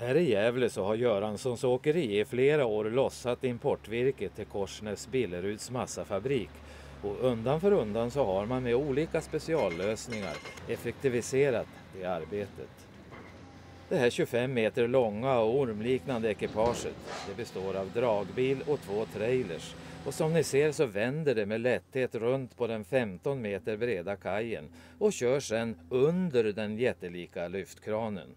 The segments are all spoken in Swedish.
Här i Gävle så har Göranssons åkeri i flera år lossat importvirke till Korsnäs Billeruds massafabrik och undan för undan så har man med olika speciallösningar effektiviserat det arbetet. Det här 25 meter långa och ormliknande ekipaget det består av dragbil och två trailers och som ni ser så vänder det med lätthet runt på den 15 meter breda kajen och kör sedan under den jättelika lyftkranen.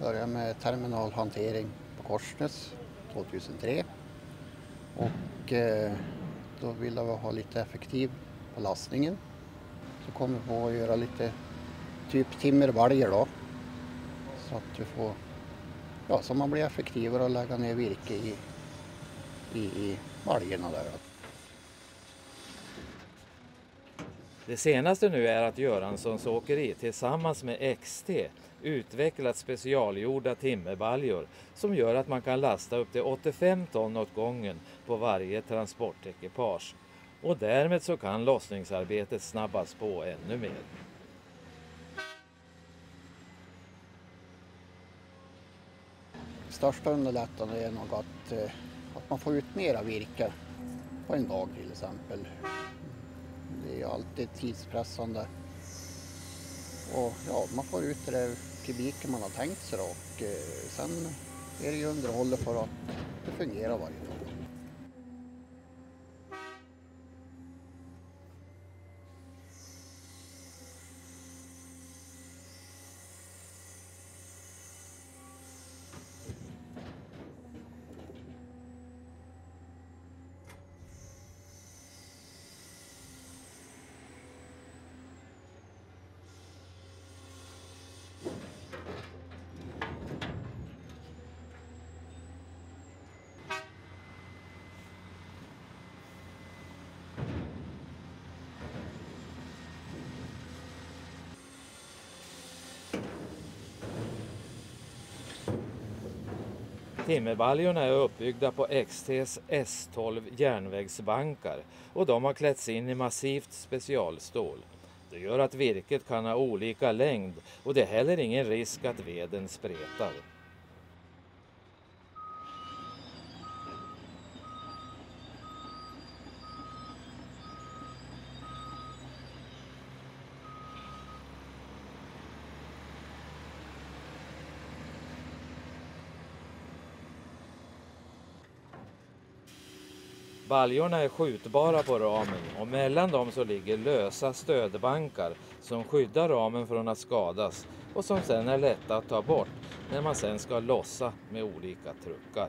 Började med terminalhantering på Korsnäs 2003 och eh, då ville vi ha lite effektiv på lastningen. Så kom vi på att göra lite typ timmervaljer då. Så att vi får, ja så man blir effektivare och lägga ner virke i, i, i valjerna där. Det senaste nu är att Göranssons åkeri tillsammans med XT utvecklat specialgjorda timmerbaljor som gör att man kan lasta upp till 85 ton åt gången på varje transportekipage. Och därmed så kan lossningsarbetet snabbas på ännu mer. Största underlättande är nog att, eh, att man får ut mera virke på en dag till exempel. Det är alltid tidspressande. Och ja, man får ut det där kubiken man har tänkt sig då. och eh, sen är det ju underhållet för att det fungerar varje dag. Timmerbaljorna är uppbyggda på XTs S12 järnvägsbankar och de har klätts in i massivt specialstål. Det gör att virket kan ha olika längd och det är heller ingen risk att veden spretar. Baljorna är skjutbara på ramen och mellan dem så ligger lösa stödbankar som skyddar ramen från att skadas och som sen är lätta att ta bort när man sen ska lossa med olika truckar.